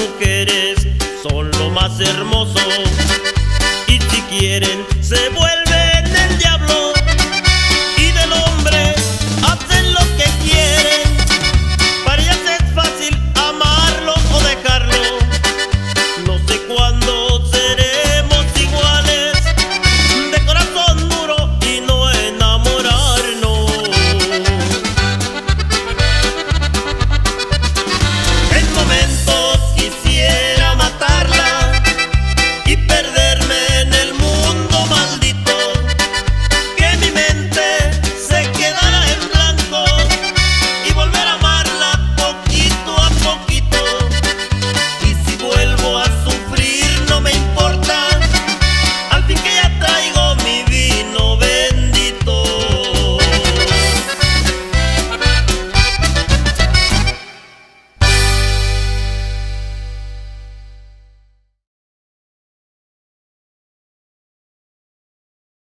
mujeres son lo más hermoso. Y si quieren se vuelven